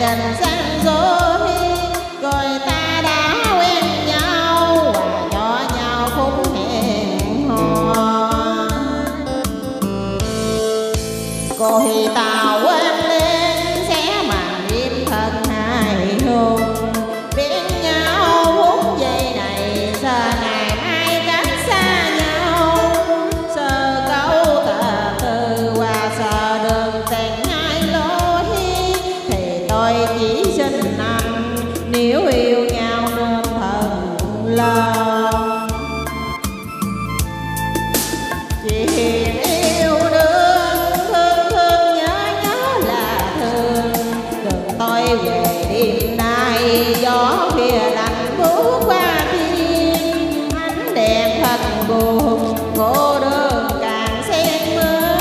tình sang dối, rồi ta đã quen nhau và cho nhau không hẹn hò rồi ta quen rồi chỉ xin nằm, nếu yêu nhau nên thần lòng chỉ yêu đương, thương thương nhớ nhớ là thương. Đừng tôi về đêm nay, gió kia lạnh phú qua thiên. Ánh đèn thật buồn, cô đơn càng xem mơ.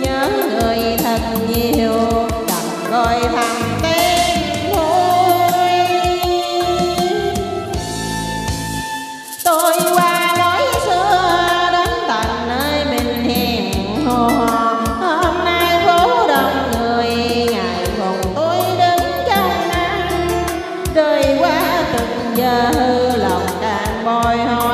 Nhớ người thật nhiều rồi thằng tên thôi tôi qua nói xưa đến tận nơi mình hiền hồ hôm nay phố đông người, ngày còn tôi đứng trong nắng rơi qua từng giờ hư lòng càng bồi hồi.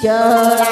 家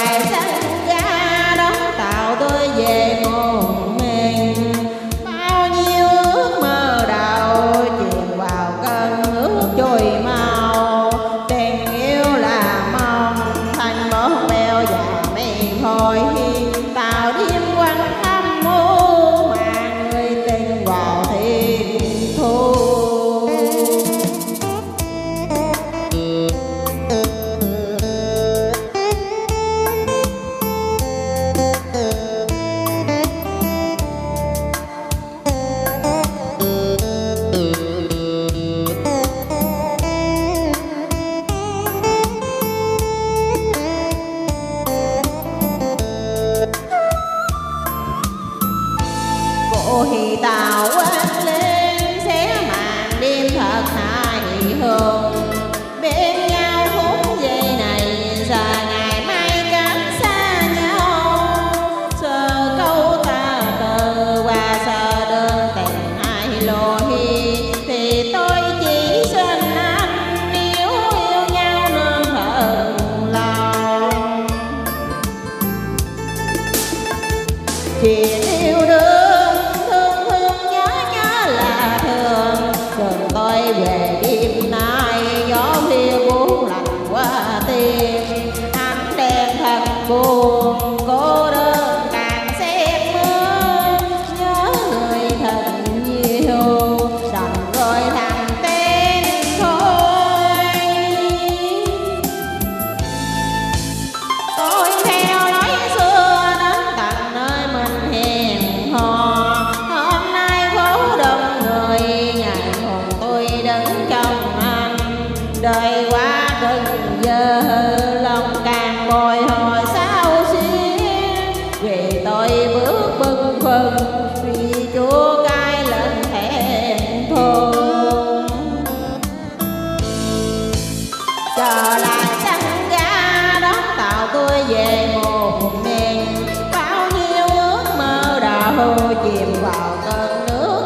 Yeah.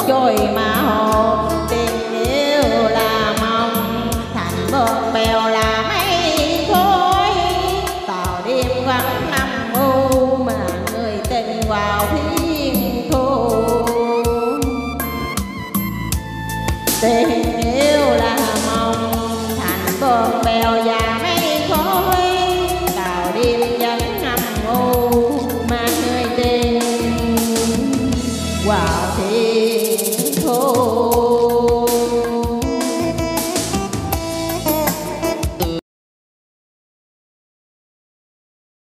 chối mà hồ. Tình yêu là mong, thành bông bèo là mây khói tàu đêm vắng năm u mà người tình vào thiên thu. Tình yêu là mong, thành bông bèo già mây thôi